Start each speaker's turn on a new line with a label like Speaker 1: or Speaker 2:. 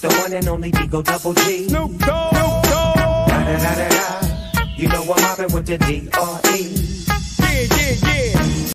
Speaker 1: It's the one and only Digo Double G.
Speaker 2: Snoop Dogg.
Speaker 1: Da da da da da. You know I'm mobbing with the D. R. E.